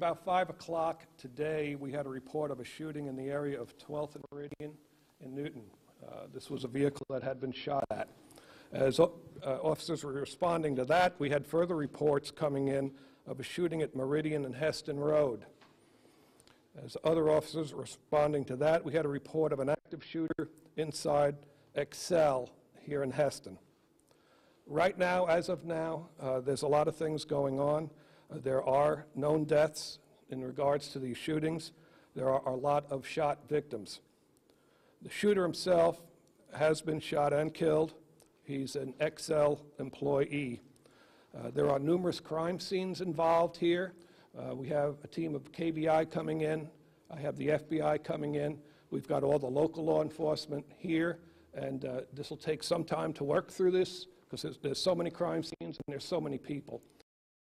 About 5 o'clock today, we had a report of a shooting in the area of 12th and Meridian in Newton. Uh, This was a vehicle that had been shot at. As uh, officers were responding to that, we had further reports coming in of a shooting at Meridian and Hesston Road. As other officers were responding to that, we had a report of an active shooter inside Excel here in Hesston. Right now, as of now, uh, there's a lot of things going on. There are known deaths in regards to these shootings. There are a lot of shot victims. The shooter himself has been shot and killed. He's an Excel employee. Uh, There are numerous crime scenes involved here. Uh, We have a team of KBI coming in. I have the FBI coming in. We've got all the local law enforcement here, and uh, this will take some time to work through this because there's- there's so many crime scenes and there's so many people.